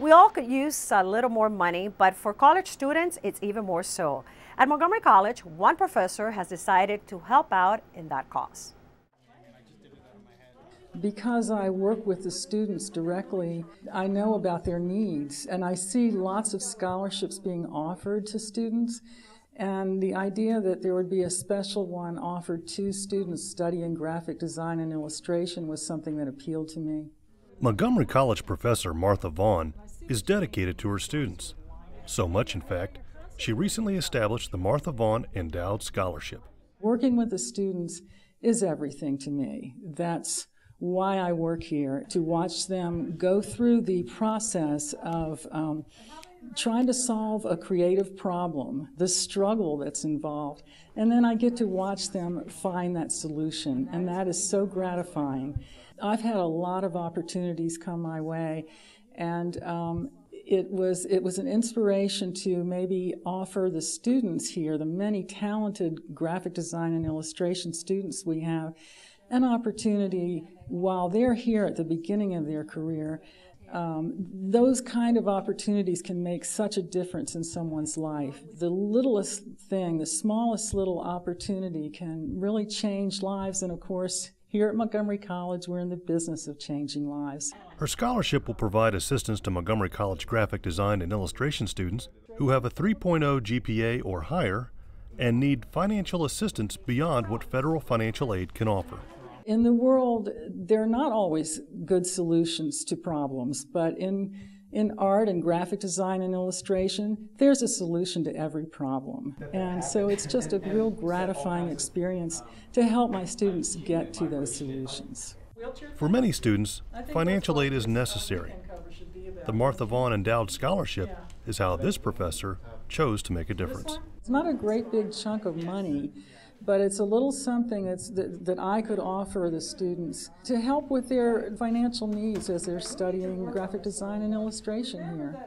We all could use a little more money, but for college students, it's even more so. At Montgomery College, one professor has decided to help out in that cause. Because I work with the students directly, I know about their needs, and I see lots of scholarships being offered to students. And the idea that there would be a special one offered to students studying graphic design and illustration was something that appealed to me. Montgomery College professor Martha Vaughan is dedicated to her students. So much, in fact, she recently established the Martha Vaughan Endowed Scholarship. Working with the students is everything to me. That's why I work here, to watch them go through the process of um, trying to solve a creative problem, the struggle that's involved, and then I get to watch them find that solution, and that is so gratifying. I've had a lot of opportunities come my way, and um, it was it was an inspiration to maybe offer the students here, the many talented graphic design and illustration students we have, an opportunity while they're here at the beginning of their career. Um, those kind of opportunities can make such a difference in someone's life. The littlest thing, the smallest little opportunity can really change lives, and of course, here at Montgomery College, we're in the business of changing lives. Her scholarship will provide assistance to Montgomery College graphic design and illustration students who have a 3.0 GPA or higher and need financial assistance beyond what federal financial aid can offer. In the world, there are not always good solutions to problems, but in in art and graphic design and illustration, there's a solution to every problem. And so it's just a real gratifying experience to help my students get to those solutions. For many students, financial aid is necessary. The Martha Vaughan Endowed Scholarship is how this professor chose to make a difference. It's not a great big chunk of money, but it's a little something that, that I could offer the students to help with their financial needs as they're studying graphic design and illustration here.